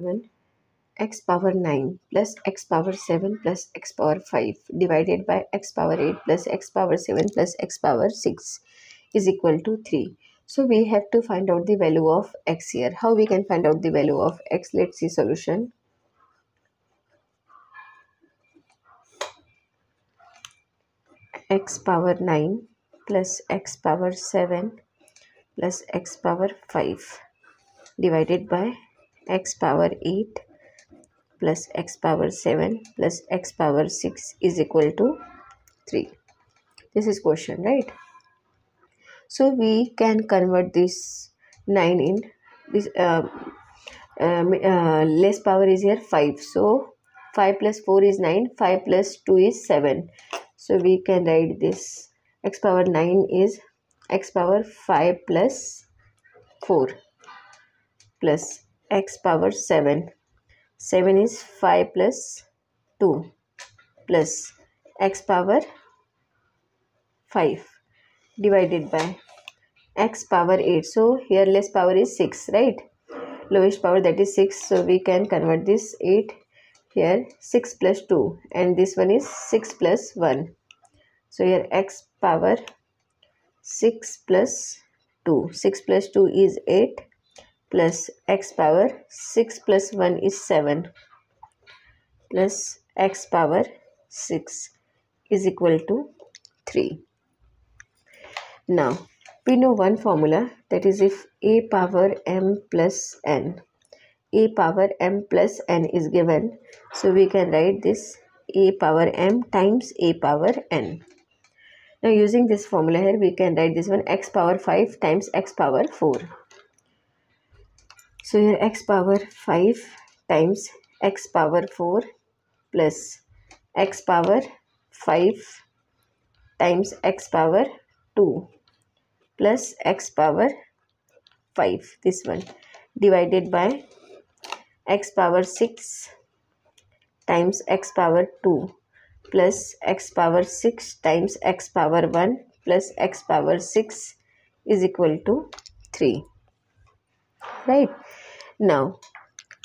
7 x power 9 plus x power 7 plus x power 5 divided by x power 8 plus x power 7 plus x power 6 is equal to 3. So we have to find out the value of x here. How we can find out the value of x? Let's see solution. x power 9 plus x power 7 plus x power 5 divided by x power 8 plus x power 7 plus x power 6 is equal to 3 this is question right? So we can convert this 9 in. This uh, uh, uh, less power is here 5 so 5 plus 4 is 9 5 plus 2 is 7 so we can write this. X power 9 is x power 5 plus 4 plus x power 7 7 is 5 plus 2 plus x power 5 divided by x power 8 so here less power is 6 right? Lowest power that is 6 so we can convert this 8 here 6 plus 2 and this one is 6 plus 1 so here x power 6 plus 2 6 plus 2 is 8 plus x power 6 plus 1 is 7 plus x power 6 is equal to 3. Now we know one formula that is if a power m plus n a power m plus n is given so we can write this a power m times a power n. Now using this formula here we can write this one x power 5 times x power 4 so here x power 5 times x power 4 plus x power 5 times x power 2 plus x power 5 this one divided by x power 6 times x power 2 plus x power 6 times x power 1 plus x power 6 is equal to 3 right now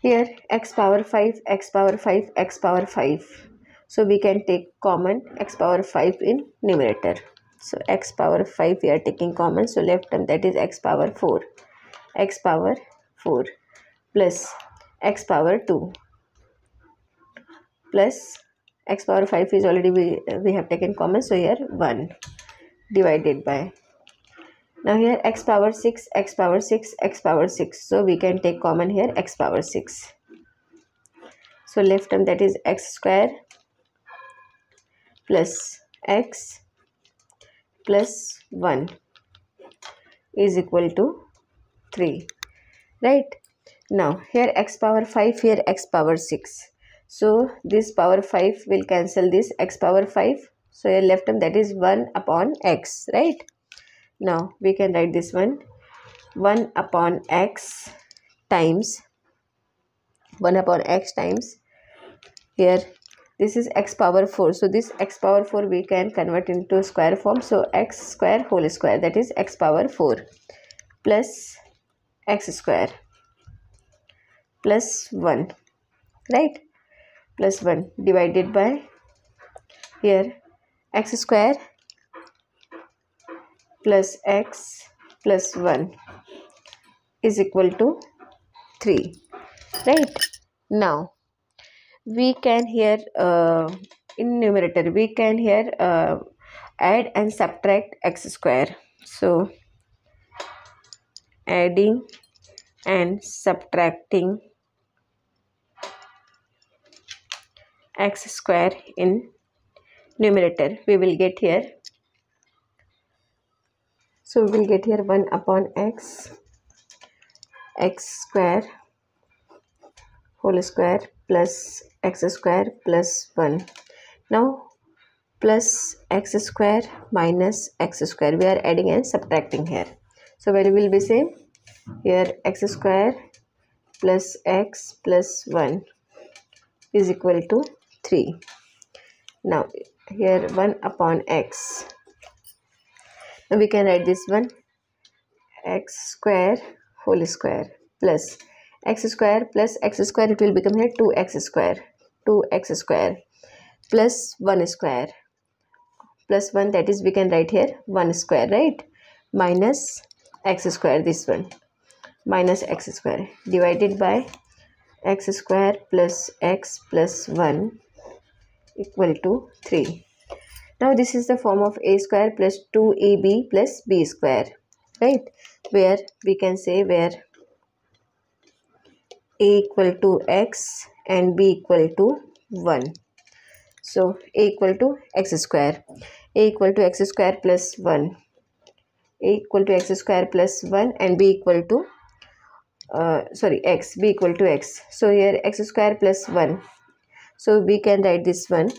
here x power 5 x power 5 x power 5 so we can take common x power 5 in numerator. So x power 5 we are taking common. So left term that is x power 4 x power 4 plus x power 2 plus x power 5 is already we, we have taken common. So here 1 divided by now here x power 6 x power 6 x power 6 so we can take common here x power 6 so left term that is x square plus x plus 1 is equal to 3 right? Now here x power 5 here x power 6 so this power 5 will cancel this x power 5 so here left term that is 1 upon x. Right now we can write this one. 1 upon x times 1 upon x times here this is x power 4 so this x power 4 we can convert into square form. So x square whole square that is x power 4 plus x square plus 1 right? Plus 1 divided by here x square plus x plus 1 is equal to 3 right? Now we can here uh, in numerator we can here uh, add and subtract x square. So adding and subtracting x square in numerator we will get here so we will get here 1 upon x x square whole square plus x square plus 1 now plus x square minus x square. We are adding and subtracting here. So value will be same. Here x square plus x plus 1 is equal to 3 now here 1 upon x we can write this one. X square whole square plus x square plus x square it will become here 2x square 2x square plus 1 square. Plus 1 that is we can write here 1 square right? Minus x square this one. Minus x square divided by x square plus x plus 1 equal to 3 now this is the form of a square plus 2ab plus b square right? Where we can say where a equal to x and b equal to 1 so a equal to x square. A equal to x square plus 1 a equal to x square plus 1 and b equal to uh, sorry x b equal to x. So here x square plus 1 so we can write this one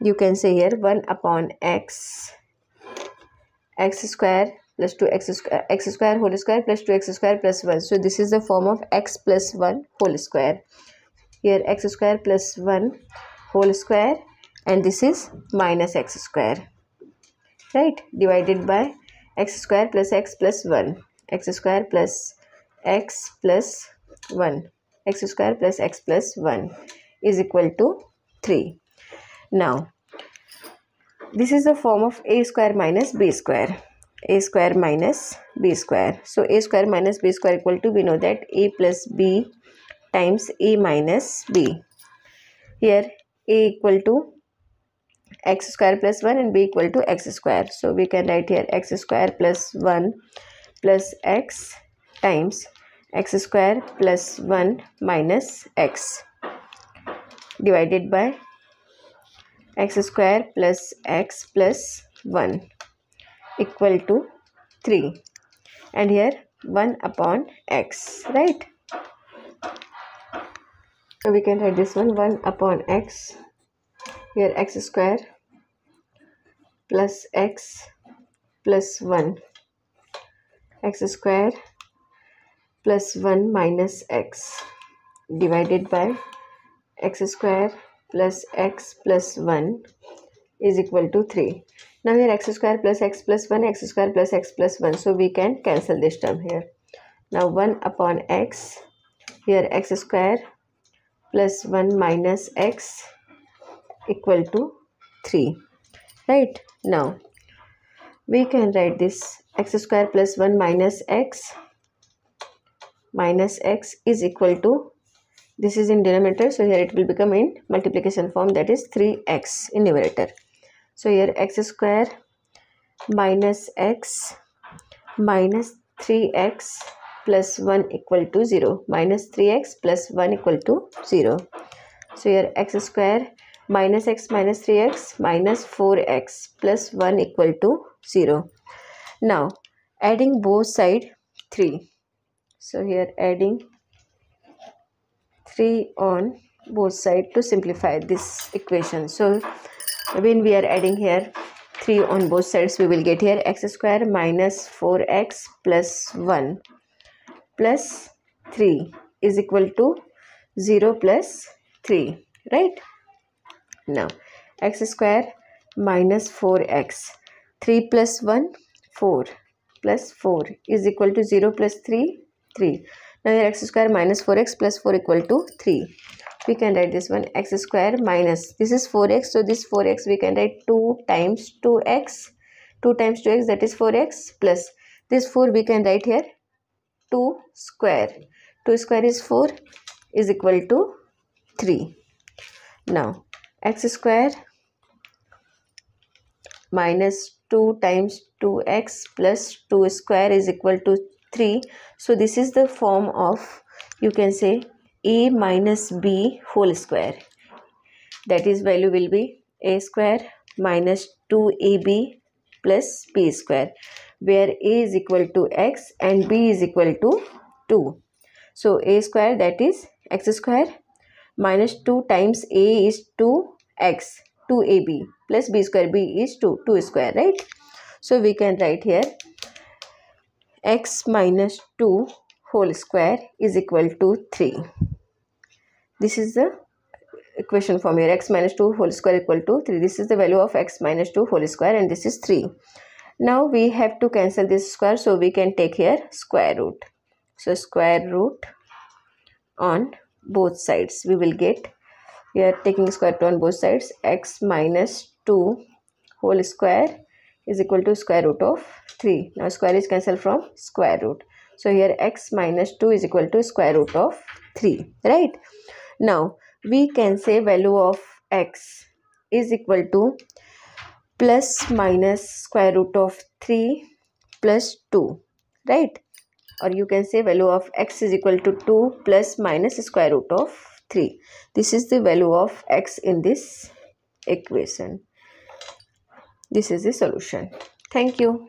you can say here 1 upon x x square plus 2x square uh, x square whole square plus 2x square plus 1 so this is the form of x plus 1 whole square. Here x square plus 1 whole square and this is minus x square right? Divided by x square plus x plus 1 x square plus x plus 1 x square plus x plus 1 is equal to 3 now this is the form of a square minus b square. A square minus b square. So a square minus b square equal to we know that a plus b times a minus b. Here a equal to x square plus 1 and b equal to x square. So we can write here x square plus 1 plus x times x square plus 1 minus x divided by x square plus x plus 1 equal to 3 and here 1 upon x right? So we can write this one 1 upon x. Here x square plus x plus 1 x square plus 1 minus x divided by x square plus x plus 1 is equal to 3 now here x square plus x plus 1 x square plus x plus 1 so we can cancel this term here. Now 1 upon x here x square plus 1 minus x equal to 3 right? Now we can write this x square plus 1 minus x minus x is equal to this is in denominator so here it will become in multiplication form that is 3x in numerator so here x square minus x minus 3x plus 1 equal to 0 minus 3x plus 1 equal to 0 so here x square minus x minus 3x minus 4x plus 1 equal to 0. Now adding both side 3. So here adding 3 on both side to simplify this equation. So when we are adding here 3 on both sides we will get here x square minus 4x plus 1 plus 3 is equal to 0 plus 3 right now x square minus 4x 3 plus 1 4 plus 4 is equal to 0 plus 3 3 now here x square minus 4x plus 4 equal to 3 we can write this one x square minus. This is 4x so this 4x we can write 2 times 2x 2 times 2x that is 4x plus. This 4 we can write here 2 square. 2 square is 4 is equal to 3 now x square minus 2 times 2x plus 2 square is equal to 3 so this is the form of you can say a minus b whole square. That is value will be a square minus 2ab plus b square where a is equal to x and b is equal to 2 so a square that is x square minus 2 times a is 2 x 2ab plus b square b is 2 2 square right? So we can write here x minus 2 whole square is equal to 3 this is the equation from here. x minus 2 whole square equal to 3 this is the value of x minus 2 whole square and this is 3 now we have to cancel this square so we can take here square root. So square root on both sides. We will get here taking square root on both sides x minus 2 whole square is equal to square root of 3 now square is cancelled from square root. So here x minus 2 is equal to square root of 3 right? Now we can say value of x is equal to plus minus square root of 3 plus 2 right? Or you can say value of x is equal to 2 plus minus square root of 3 this is the value of x in this equation this is the solution. Thank you